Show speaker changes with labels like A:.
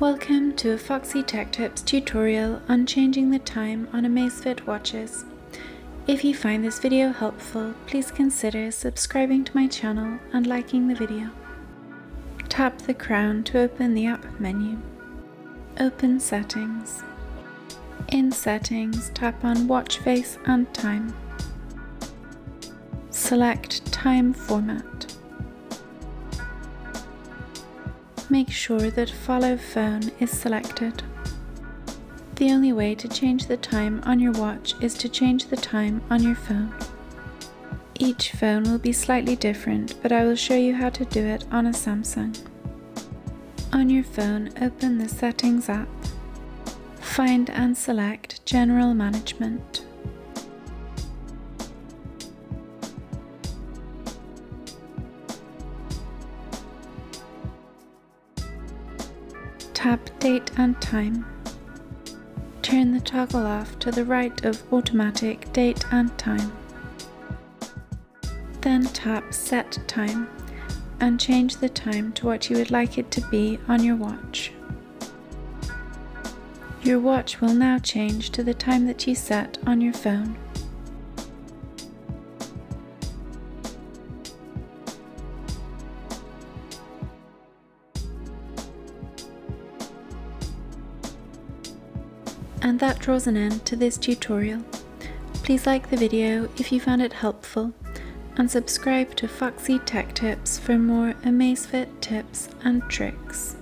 A: Welcome to a Foxy Tech Tips tutorial on changing the time on Amazfit watches. If you find this video helpful, please consider subscribing to my channel and liking the video. Tap the crown to open the app menu. Open Settings. In Settings, tap on Watch Face and Time. Select Time Format. Make sure that follow phone is selected. The only way to change the time on your watch is to change the time on your phone. Each phone will be slightly different, but I will show you how to do it on a Samsung. On your phone, open the Settings app. Find and select General Management. Tap Date and Time. Turn the toggle off to the right of Automatic Date and Time. Then tap Set Time and change the time to what you would like it to be on your watch. Your watch will now change to the time that you set on your phone. And that draws an end to this tutorial. Please like the video if you found it helpful and subscribe to Foxy Tech Tips for more Amazfit tips and tricks.